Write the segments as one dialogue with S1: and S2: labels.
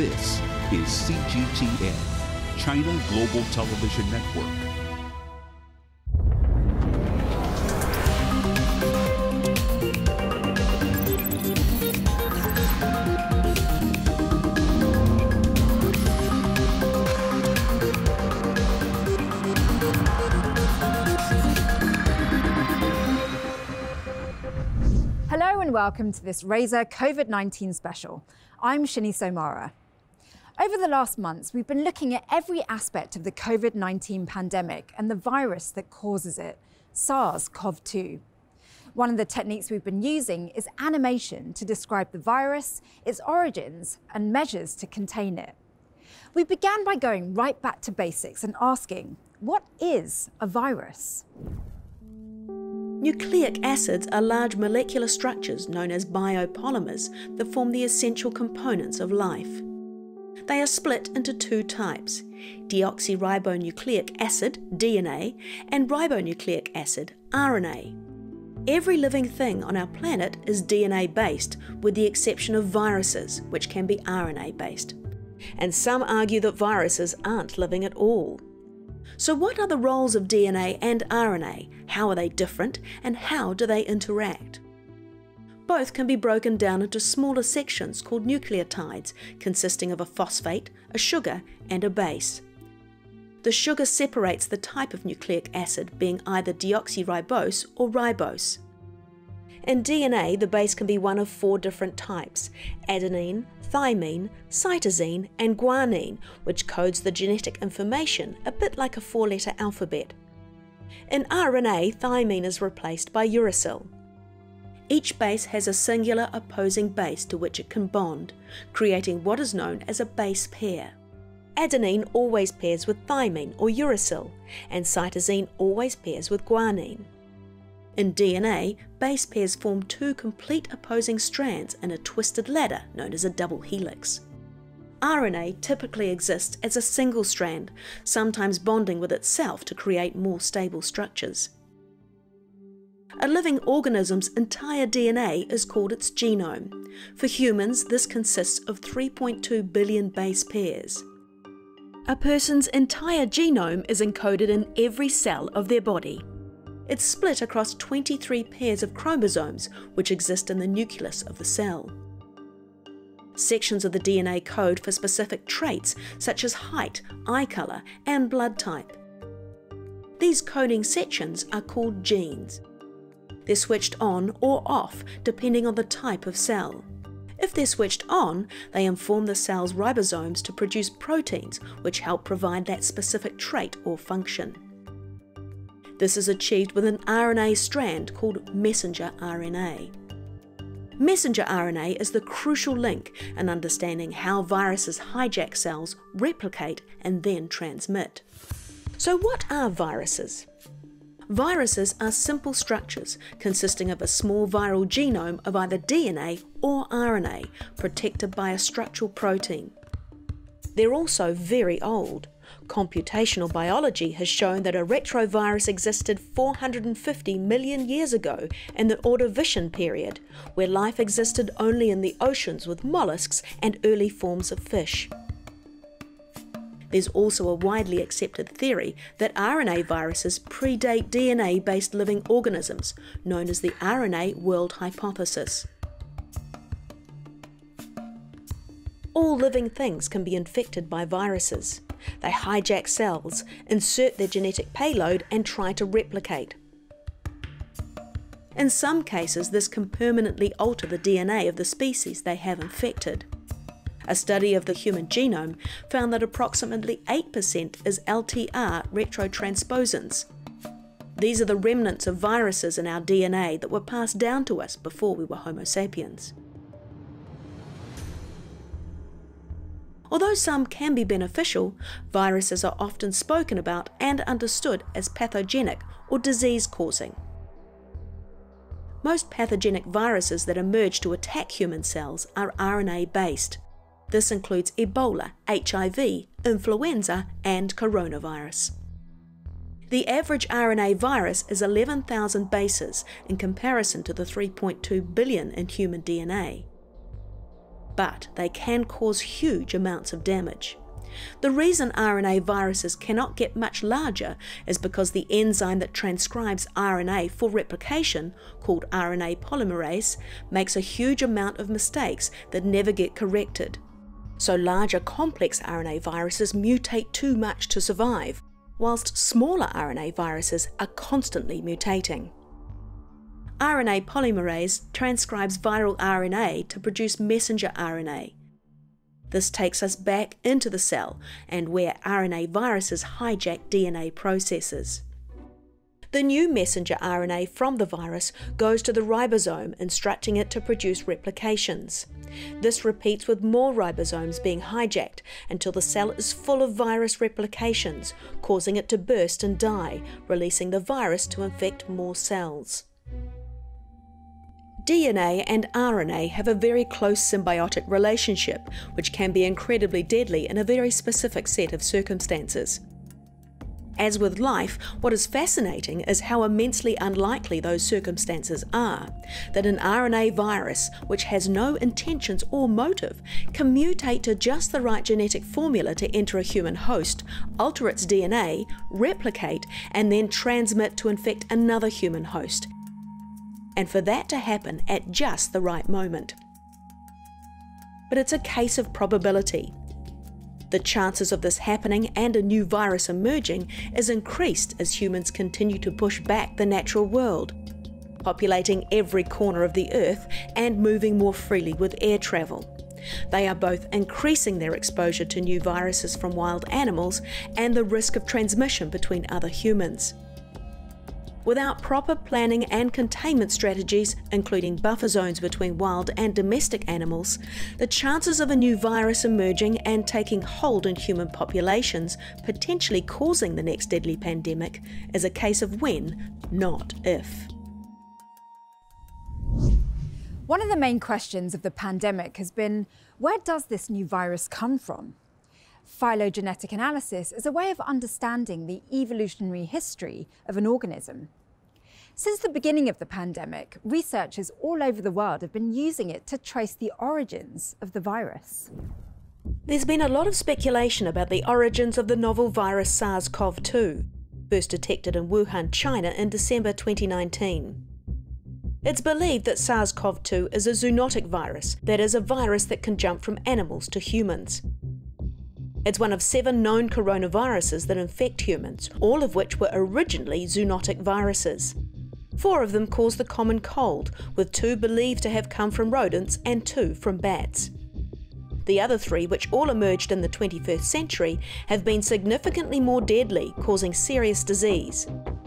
S1: This is CGTN, China Global Television Network.
S2: Hello and welcome to this Razor COVID 19 special. I'm Shini Somara. Over the last months, we've been looking at every aspect of the COVID 19 pandemic and the virus that causes it, SARS CoV 2. One of the techniques we've been using is animation to describe the virus, its origins, and measures to contain it. We began by going right back to basics and asking what is a virus?
S3: Nucleic acids are large molecular structures known as biopolymers that form the essential components of life. They are split into two types deoxyribonucleic acid, DNA, and ribonucleic acid, RNA. Every living thing on our planet is DNA based, with the exception of viruses, which can be RNA based. And some argue that viruses aren't living at all. So, what are the roles of DNA and RNA? How are they different? And how do they interact? Both can be broken down into smaller sections called nucleotides, consisting of a phosphate, a sugar, and a base. The sugar separates the type of nucleic acid, being either deoxyribose or ribose. In DNA, the base can be one of four different types adenine, thymine, cytosine, and guanine, which codes the genetic information a bit like a four letter alphabet. In RNA, thymine is replaced by uracil. Each base has a singular opposing base to which it can bond, creating what is known as a base pair. Adenine always pairs with thymine or uracil, and cytosine always pairs with guanine. In DNA, base pairs form two complete opposing strands in a twisted ladder known as a double helix. RNA typically exists as a single strand, sometimes bonding with itself to create more stable structures. A living organism's entire DNA is called its genome. For humans, this consists of 3.2 billion base pairs. A person's entire genome is encoded in every cell of their body. It's split across 23 pairs of chromosomes, which exist in the nucleus of the cell. Sections of the DNA code for specific traits such as height, eye colour, and blood type. These coding sections are called genes. They're switched on or off depending on the type of cell. If they're switched on, they inform the cell's ribosomes to produce proteins which help provide that specific trait or function. This is achieved with an RNA strand called messenger RNA. Messenger RNA is the crucial link in understanding how viruses hijack cells, replicate, and then transmit. So, what are viruses? Viruses are simple structures consisting of a small viral genome of either DNA or RNA protected by a structural protein. They're also very old. Computational biology has shown that a retrovirus existed 450 million years ago in the Ordovician period, where life existed only in the oceans with mollusks and early forms of fish. There's also a widely accepted theory that RNA viruses predate DNA based living organisms, known as the RNA world hypothesis. All living things can be infected by viruses. They hijack cells, insert their genetic payload, and try to replicate. In some cases, this can permanently alter the DNA of the species they have infected. A study of the human genome found that approximately 8% is LTR retrotransposons. These are the remnants of viruses in our DNA that were passed down to us before we were Homo sapiens. Although some can be beneficial, viruses are often spoken about and understood as pathogenic or disease causing. Most pathogenic viruses that emerge to attack human cells are RNA based. This includes Ebola, HIV, influenza, and coronavirus. The average RNA virus is 11,000 bases in comparison to the 3.2 billion in human DNA. but they can cause huge amounts of damage. The reason RNA viruses cannot get much larger is because the enzyme that transcribes RNA for replication, called RNA polymerase, makes a huge amount of mistakes that never get corrected. So larger complex RNA viruses mutate too much to survive, whilst smaller RNA viruses are constantly mutating. RNA polymerase transcribes viral RNA to produce messenger RNA. This takes us back into the cell and where RNA viruses hijack DNA processes. The new messenger RNA from the virus goes to the ribosome, instructing it to produce replications. This repeats with more ribosomes being hijacked until the cell is full of virus replications, causing it to burst and die, releasing the virus to infect more cells. DNA and RNA have a very close symbiotic relationship, which can be incredibly deadly in a very specific set of circumstances. As with life, what is fascinating is how immensely unlikely those circumstances are. That an RNA virus, which has no intentions or motive, can mutate to just the right genetic formula to enter a human host, alter its DNA, replicate, and then transmit to infect another human host. And for that to happen at just the right moment. But it's a case of probability. The chances of this happening and a new virus emerging is increased as humans continue to push back the natural world, populating every corner of the Earth and moving more freely with air travel. They are both increasing their exposure to new viruses from wild animals and the risk of transmission between other humans. Without proper planning and containment strategies, including buffer zones between wild and domestic animals, the chances of a new virus emerging and taking hold in human populations, potentially causing the next deadly pandemic, is a case of when, not if.
S2: One of the main questions of the pandemic has been where does this new virus come from? Phylogenetic analysis is a way of understanding the evolutionary history of an organism. Since the beginning of the pandemic, researchers all over the world have been using it to trace the origins of the virus.
S3: There's been a lot of speculation about the origins of the novel virus SARS CoV 2, first detected in Wuhan, China in December 2019. It's believed that SARS CoV 2 is a zoonotic virus, that is, a virus that can jump from animals to humans. It's one of seven known coronaviruses that infect humans, all of which were originally zoonotic viruses. Four of them cause the common cold, with two believed to have come from rodents and two from bats. The other three, which all emerged in the 21st century, have been significantly more deadly, causing serious disease.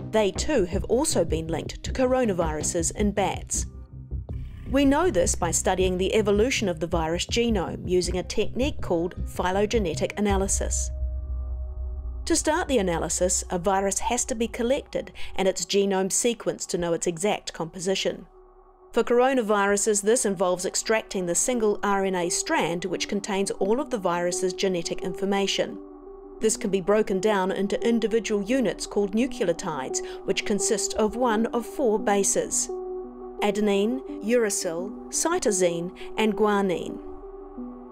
S3: They too have also been linked to coronaviruses in bats. We know this by studying the evolution of the virus genome using a technique called phylogenetic analysis. To start the analysis, a virus has to be collected and its genome sequenced to know its exact composition. For coronaviruses, this involves extracting the single RNA strand which contains all of the virus's genetic information. This can be broken down into individual units called nucleotides, which consist of one of four bases adenine, uracil, cytosine, and guanine.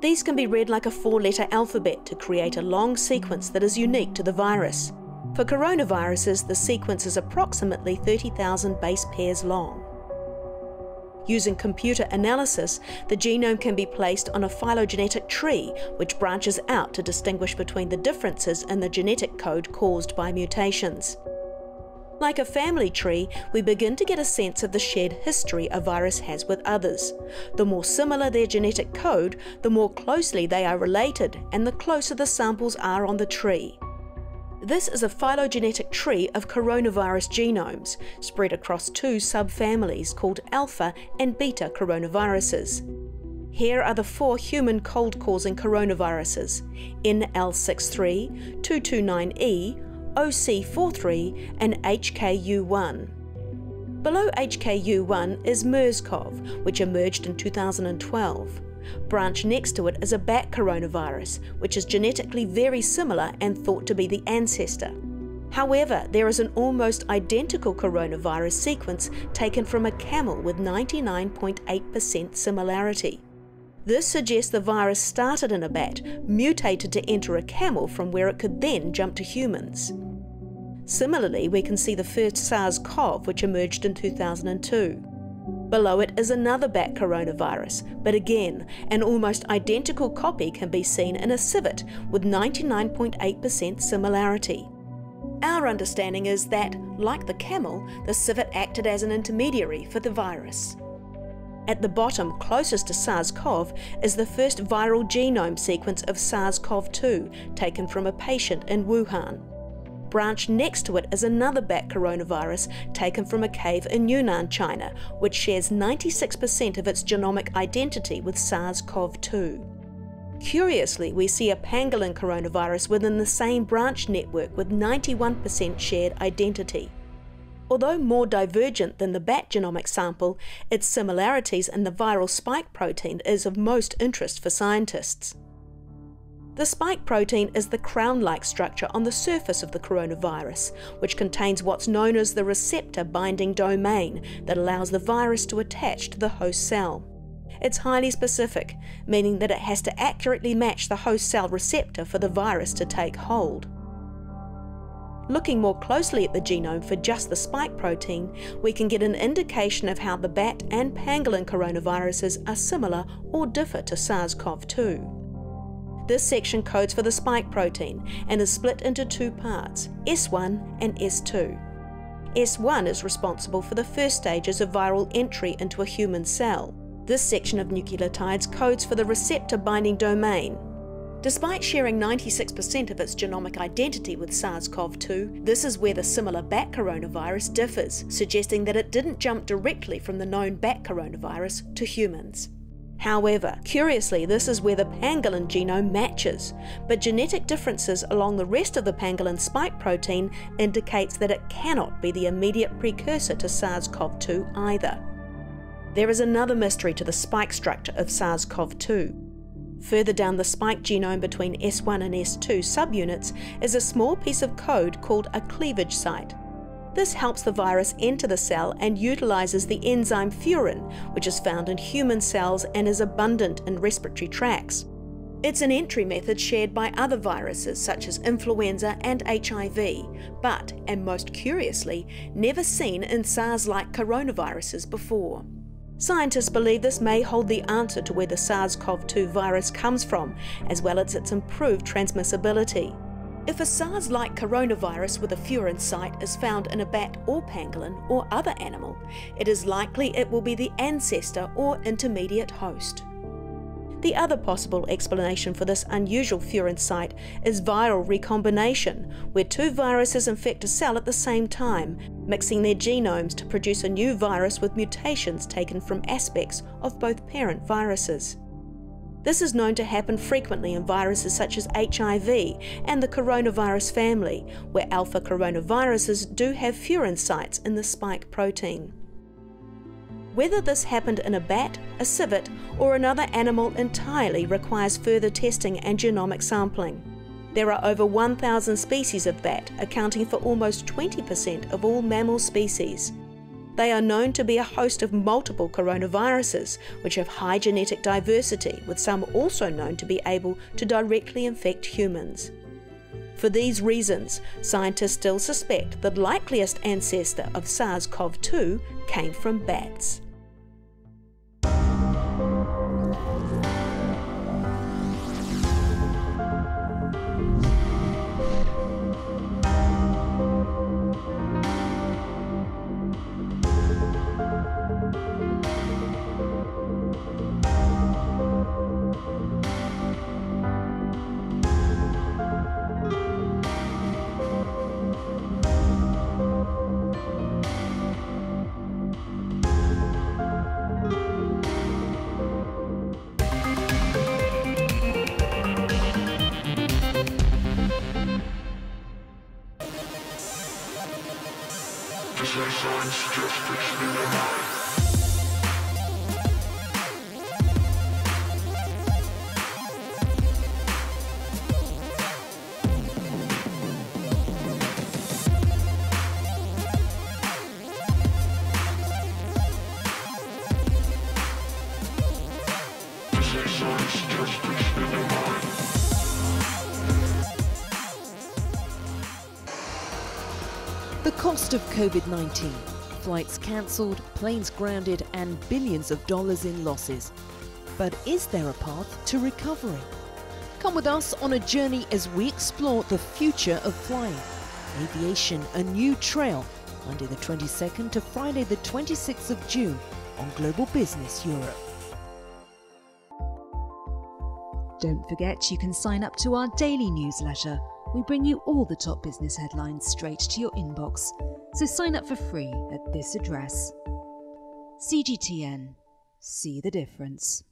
S3: These can be read like a four letter alphabet to create a long sequence that is unique to the virus. For coronaviruses, the sequence is approximately 30,000 base pairs long. Using computer analysis, the genome can be placed on a phylogenetic tree, which branches out to distinguish between the differences in the genetic code caused by mutations. Like a family tree, we begin to get a sense of the shared history a virus has with others. The more similar their genetic code, the more closely they are related, and the closer the samples are on the tree. This is a phylogenetic tree of coronavirus genomes, spread across two subfamilies called alpha and beta coronaviruses. Here are the four human cold causing coronaviruses NL63, 229E, OC43 and HKU1. Below HKU1 is MERS-CoV, which emerged in 2012. Branch next to it is a bat coronavirus, which is genetically very similar and thought to be the ancestor. However, there is an almost identical coronavirus sequence taken from a camel with 99.8% similarity. This suggests the virus started in a bat, mutated to enter a camel from where it could then jump to humans. Similarly, we can see the first SARS CoV, which emerged in 2002. Below it is another bat coronavirus, but again, an almost identical copy can be seen in a civet with 99.8% similarity. Our understanding is that, like the camel, the civet acted as an intermediary for the virus. At the bottom, closest to SARS CoV, is the first viral genome sequence of SARS CoV 2 taken from a patient in Wuhan. Branch next to it is another bat coronavirus taken from a cave in Yunnan, China, which shares 96% of its genomic identity with SARS CoV 2. Curiously, we see a pangolin coronavirus within the same branch network with 91% shared identity. Although more divergent than the bat genomic sample, its similarities in the viral spike protein is of most interest for scientists. The spike protein is the crown like structure on the surface of the coronavirus, which contains what's known as the receptor binding domain that allows the virus to attach to the host cell. It's highly specific, meaning that it has to accurately match the host cell receptor for the virus to take hold. Looking more closely at the genome for just the spike protein, we can get an indication of how the bat and pangolin coronaviruses are similar or differ to SARS CoV 2. This section codes for the spike protein and is split into two parts, S1 and S2. S1 is responsible for the first stages of viral entry into a human cell. This section of nucleotides codes for the receptor binding domain, Despite sharing 96% of its genomic identity with SARS CoV 2, this is where the similar bat coronavirus differs, suggesting that it didn't jump directly from the known bat coronavirus to humans. However, curiously, this is where the pangolin genome matches, but genetic differences along the rest of the pangolin spike protein indicates that it cannot be the immediate precursor to SARS-CoV-2 either. There is another mystery to the spike structure of SARS-CoV-2. Further down the spike genome between S1 and S2 subunits is a small piece of code called a cleavage site. This helps the virus enter the cell and utilizes the enzyme furin, which is found in human cells and is abundant in respiratory tracts. It's an entry method shared by other viruses such as influenza and HIV, but, and most curiously, never seen in SARS like coronaviruses before. Scientists believe this may hold the answer to where the SARS CoV 2 virus comes from, as well as its improved transmissibility. If a SARS like coronavirus with a furin site is found in a bat or pangolin or other animal, it is likely it will be the ancestor or intermediate host. The other possible explanation for this unusual furin site is viral recombination, where two viruses infect a cell at the same time, mixing their genomes to produce a new virus with mutations taken from aspects of both parent viruses. This is known to happen frequently in viruses such as HIV and the coronavirus family, where alpha coronaviruses do have furin sites in the spike protein. Whether this happened in a bat, a civet, or another animal entirely requires further testing and genomic sampling. There are over 1,000 species of bat, accounting for almost 20% of all mammal species. They are known to be a host of multiple coronaviruses, which have high genetic diversity, with some also known to be able to directly infect humans. For these reasons, scientists still suspect the likeliest ancestor of SARS CoV 2 came from bats.
S4: Cost of COVID 19 flights cancelled, planes grounded, and billions of dollars in losses. But is there a path to recovery? Come with us on a journey as we explore the future of flying. Aviation, a new trail, Monday the 22nd to Friday the 26th of June on Global Business Europe.
S5: Don't forget you can sign up to our daily newsletter. We bring you all the top business headlines straight to your inbox. So sign up for free at this address. CGTN. See the difference.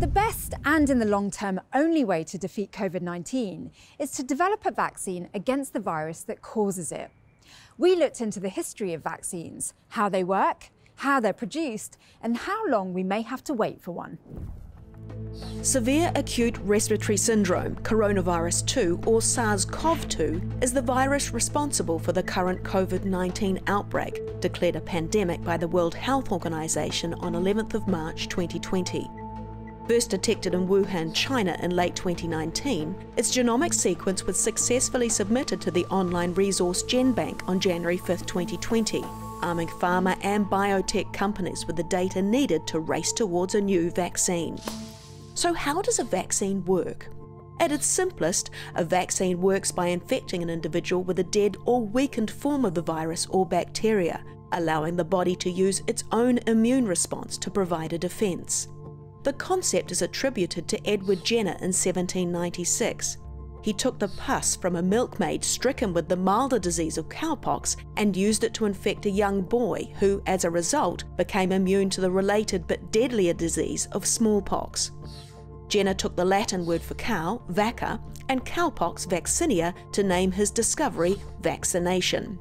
S2: The best and in the long term only way to defeat COVID 19 is to develop a vaccine against the virus that causes it. We looked into the history of vaccines, how they work, how they're produced, and how long we may have to wait for one.
S3: Severe acute respiratory syndrome, coronavirus 2 or SARS CoV 2, is the virus responsible for the current COVID 19 outbreak, declared a pandemic by the World Health Organization on 11th of March 2020. First detected in Wuhan, China in late 2019, its genomic sequence was successfully submitted to the online resource GenBank on January 5, 2020, arming pharma and biotech companies with the data needed to race towards a new vaccine. So, how does a vaccine work? At its simplest, a vaccine works by infecting an individual with a dead or weakened form of the virus or bacteria, allowing the body to use its own immune response to provide a defence. The concept is attributed to Edward Jenner in 1796. He took the pus from a milkmaid stricken with the milder disease of cowpox and used it to infect a young boy who, as a result, became immune to the related but deadlier disease of smallpox. Jenner took the Latin word for cow, vacca, and cowpox vaccinia to name his discovery vaccination.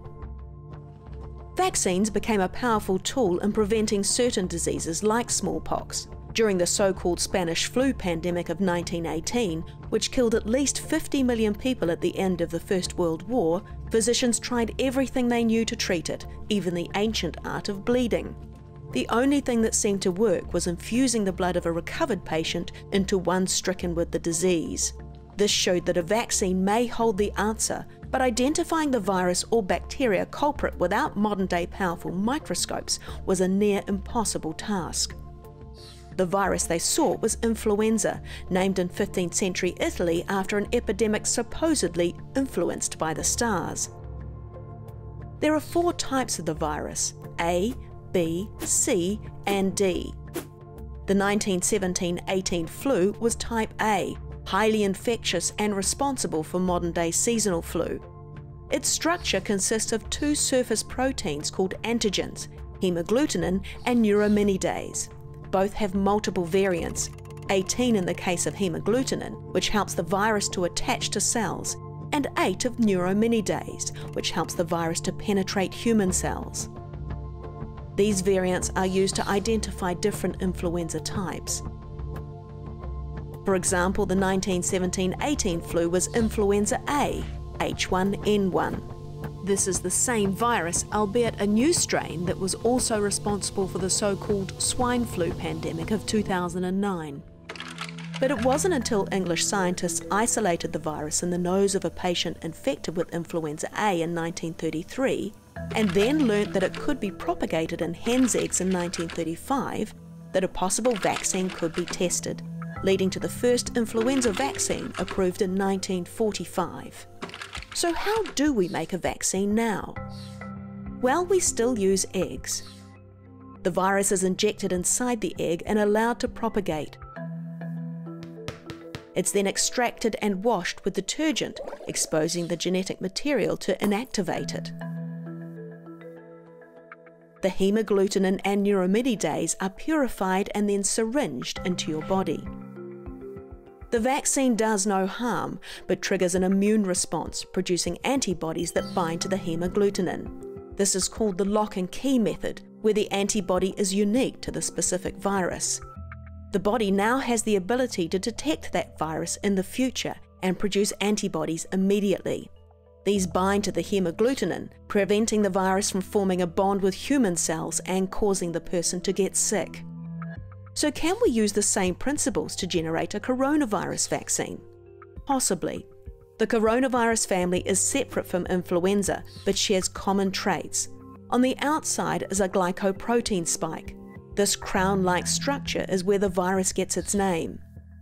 S3: Vaccines became a powerful tool in preventing certain diseases like smallpox. During the so called Spanish flu pandemic of 1918, which killed at least 50 million people at the end of the First World War, physicians tried everything they knew to treat it, even the ancient art of bleeding. The only thing that seemed to work was infusing the blood of a recovered patient into one stricken with the disease. This showed that a vaccine may hold the answer, but identifying the virus or bacteria culprit without modern day powerful microscopes was a near impossible task. The virus they sought was influenza, named in 15th century Italy after an epidemic supposedly influenced by the stars. There are four types of the virus A, B, C, and D. The 1917 18 flu was type A, highly infectious and responsible for modern day seasonal flu. Its structure consists of two surface proteins called antigens, hemagglutinin and neuraminidase. Both have multiple variants, 18 in the case of hemagglutinin, which helps the virus to attach to cells, and 8 of neuraminidase, which helps the virus to penetrate human cells. These variants are used to identify different influenza types. For example, the 1917-18 flu was influenza A, H1N1. This is the same virus, albeit a new strain that was also responsible for the so called swine flu pandemic of 2009. But it wasn't until English scientists isolated the virus in the nose of a patient infected with influenza A in 1933, and then learnt that it could be propagated in hen's eggs in 1935, that a possible vaccine could be tested, leading to the first influenza vaccine approved in 1945. So, how do we make a vaccine now? Well, we still use eggs. The virus is injected inside the egg and allowed to propagate. It's then extracted and washed with detergent, exposing the genetic material to inactivate it. The hemagglutinin and neuraminidase are purified and then syringed into your body. The vaccine does no harm, but triggers an immune response, producing antibodies that bind to the hemagglutinin. This is called the lock and key method, where the antibody is unique to the specific virus. The body now has the ability to detect that virus in the future and produce antibodies immediately. These bind to the hemagglutinin, preventing the virus from forming a bond with human cells and causing the person to get sick. So, can we use the same principles to generate a coronavirus vaccine? Possibly. The coronavirus family is separate from influenza but shares common traits. On the outside is a glycoprotein spike. This crown like structure is where the virus gets its name.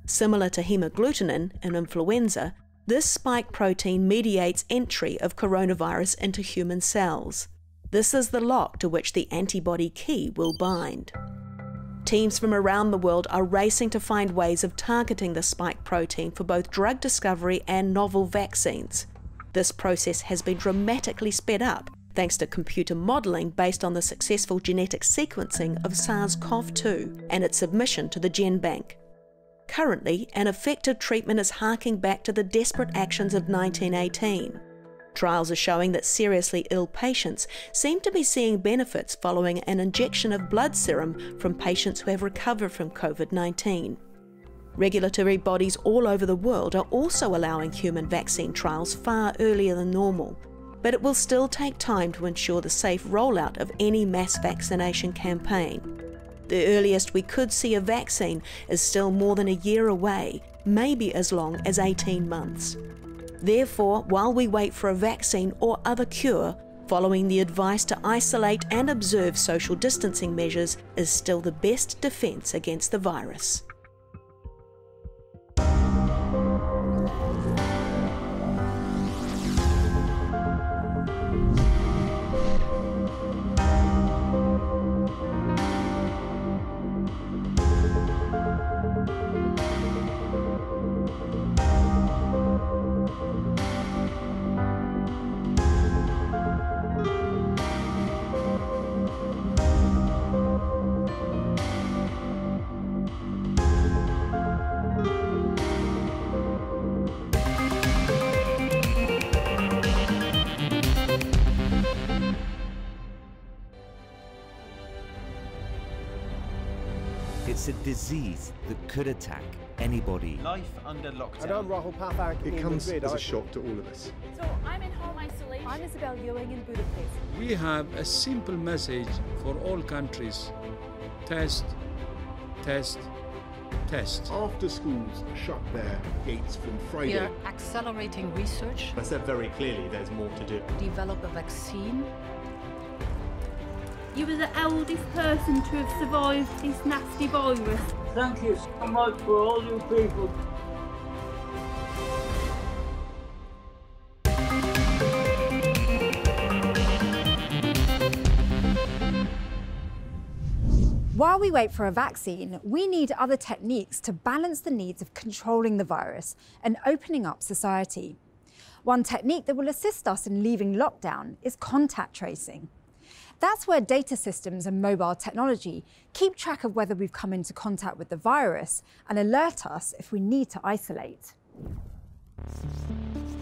S3: Similar to hemagglutinin in influenza, this spike protein mediates entry of coronavirus into human cells. This is the lock to which the antibody key will bind. Teams from around the world are racing to find ways of targeting the spike protein for both drug discovery and novel vaccines. This process has been dramatically sped up thanks to computer modelling based on the successful genetic sequencing of SARS CoV 2 and its submission to the GenBank. Currently, an effective treatment is harking back to the desperate actions of 1918. Trials are showing that seriously ill patients seem to be seeing benefits following an injection of blood serum from patients who have recovered from COVID 19. Regulatory bodies all over the world are also allowing human vaccine trials far earlier than normal, but it will still take time to ensure the safe rollout of any mass vaccination campaign. The earliest we could see a vaccine is still more than a year away, maybe as long as 18 months. Therefore, while we wait for a vaccine or other cure, following the advice to isolate and observe social distancing measures is still the best defence against the virus.
S6: Could attack anybody.
S7: Life under lockdown.
S8: And I'm Rahul Pathak
S9: It comes
S8: Madrid.
S9: as a
S8: I-
S9: shock to all of us.
S10: So I'm in home isolation.
S11: I'm Isabel Ewing in Budapest.
S12: We have a simple message for all countries test, test, test.
S9: After schools shut their gates from Friday.
S13: We
S9: Friday,
S13: are accelerating research,
S8: I said very clearly there's more to do.
S13: develop a vaccine.
S10: You were the eldest person to have survived this nasty virus.
S14: Thank you so much for all you people.
S2: While we wait for a vaccine, we need other techniques to balance the needs of controlling the virus and opening up society. One technique that will assist us in leaving lockdown is contact tracing. That's where data systems and mobile technology keep track of whether we've come into contact with the virus and alert us if we need to isolate.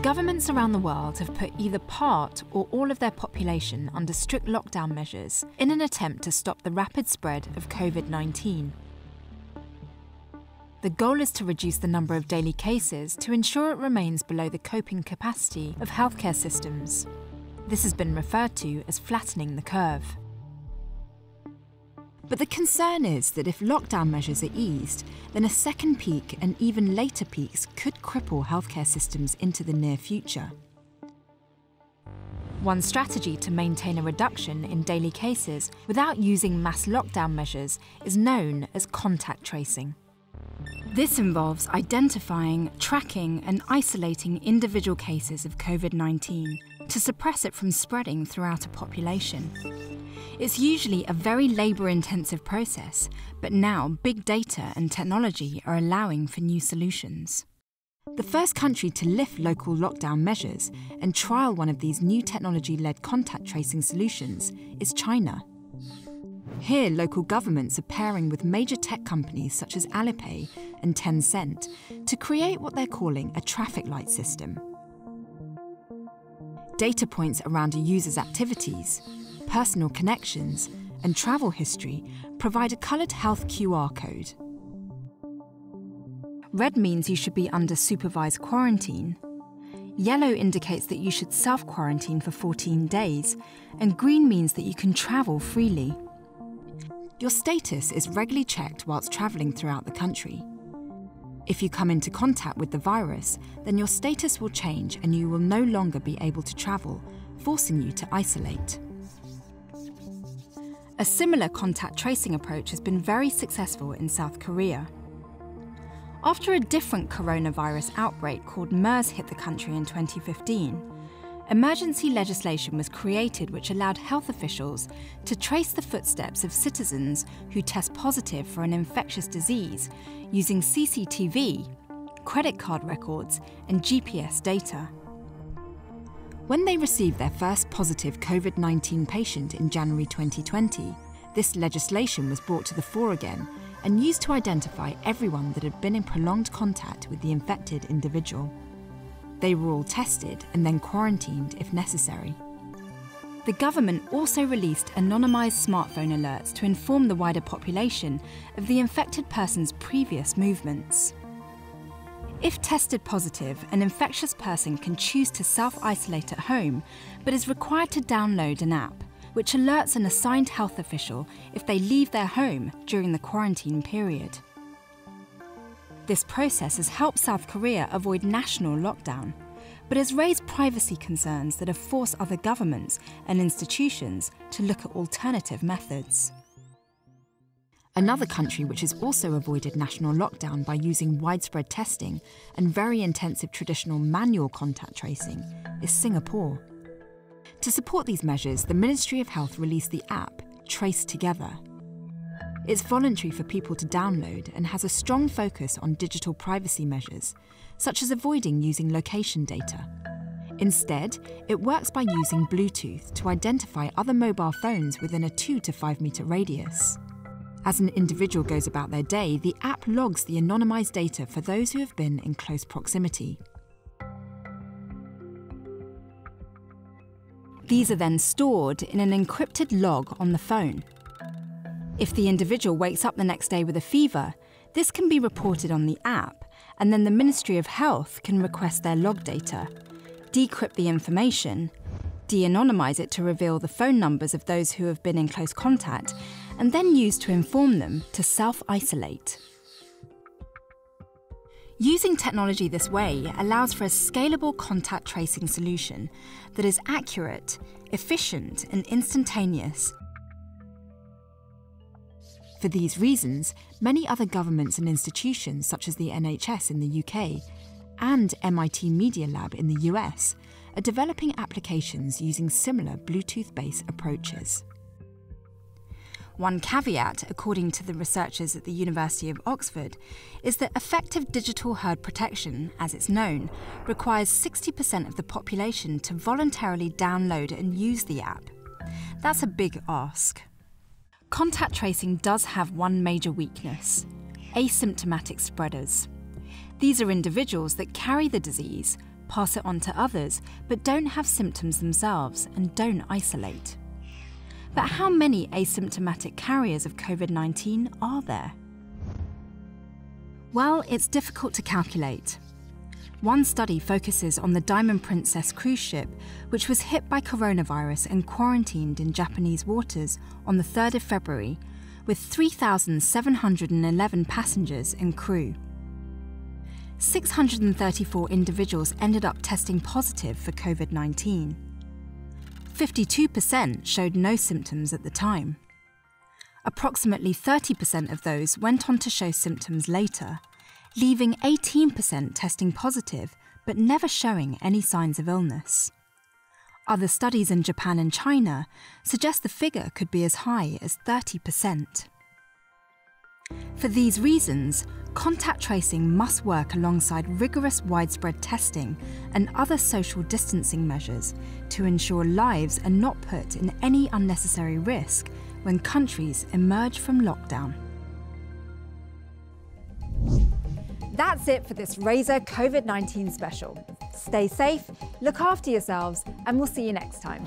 S2: Governments around the world have put either part or all of their population under strict lockdown measures in an attempt to stop the rapid spread of COVID 19. The goal is to reduce the number of daily cases to ensure it remains below the coping capacity of healthcare systems. This has been referred to as flattening the curve. But the concern is that if lockdown measures are eased, then a second peak and even later peaks could cripple healthcare systems into the near future. One strategy to maintain a reduction in daily cases without using mass lockdown measures is known as contact tracing. This involves identifying, tracking, and isolating individual cases of COVID 19 to suppress it from spreading throughout a population. It's usually a very labour intensive process, but now big data and technology are allowing for new solutions. The first country to lift local lockdown measures and trial one of these new technology led contact tracing solutions is China. Here, local governments are pairing with major tech companies such as Alipay and Tencent to create what they're calling a traffic light system. Data points around a user's activities, personal connections, and travel history provide a coloured health QR code. Red means you should be under supervised quarantine. Yellow indicates that you should self quarantine for 14 days, and green means that you can travel freely. your status is regularly checked whilst travelling throughout the country. If you come into contact with the virus, then your status will change and you will no longer be able to travel, forcing you to isolate. A similar contact tracing approach has been very successful in South Korea. After a different coronavirus outbreak called MERS hit the country in 2015, emergency legislation was created which allowed health officials to trace the footsteps of citizens who test positive for an infectious disease using CCTV, credit card records, and GPS data. When they received their first positive COVID 19 patient in January 2020, this legislation was brought to the fore again and used to identify everyone that had been in prolonged contact with the infected individual. They were all tested and then quarantined if necessary. The government also released anonymised smartphone alerts to inform the wider population of the infected person's previous movements. If tested positive, an infectious person can choose to self isolate at home, but is required to download an app which alerts an assigned health official if they leave their home during the quarantine period. This process has helped South Korea avoid national lockdown, but has raised privacy concerns that have forced other governments and institutions to look at alternative methods. Another country which has also avoided national lockdown by using widespread testing and very intensive traditional manual contact tracing is Singapore. To support these measures, the Ministry of Health released the app Trace Together. It's voluntary for people to download and has a strong focus on digital privacy measures, such as avoiding using location data. Instead, it works by using Bluetooth to identify other mobile phones within a 2 to 5 metre radius. As an individual goes about their day, the app logs the anonymised data for those who have been in close proximity. These are then stored in an encrypted log on the phone. If the individual wakes up the next day with a fever, this can be reported on the app, and then the Ministry of Health can request their log data, decrypt the information, de anonymise it to reveal the phone numbers of those who have been in close contact, and then use to inform them to self isolate. Using technology this way allows for a scalable contact tracing solution that is accurate, efficient, and instantaneous. For these reasons, many other governments and institutions, such as the NHS in the UK and MIT Media Lab in the US, are developing applications using similar Bluetooth based approaches. One caveat, according to the researchers at the University of Oxford, is that effective digital herd protection, as it's known, requires 60% of the population to voluntarily download and use the app. That's a big ask. Contact tracing does have one major weakness asymptomatic spreaders. These are individuals that carry the disease, pass it on to others, but don't have symptoms themselves and don't isolate. But how many asymptomatic carriers of COVID 19 are there? Well, it's difficult to calculate. One study focuses on the Diamond Princess cruise ship, which was hit by coronavirus and quarantined in Japanese waters on the 3rd of February, with 3,711 passengers and crew. 634 individuals ended up testing positive for COVID 19. 52% showed no symptoms at the time. Approximately 30% of those went on to show symptoms later, leaving 18% testing positive but never showing any signs of illness. Other studies in Japan and China suggest the figure could be as high as 30%. For these reasons, contact tracing must work alongside rigorous widespread testing and other social distancing measures to ensure lives are not put in any unnecessary risk when countries emerge from lockdown. That's it for this Razor COVID 19 special. Stay safe, look after yourselves, and we'll see you next time.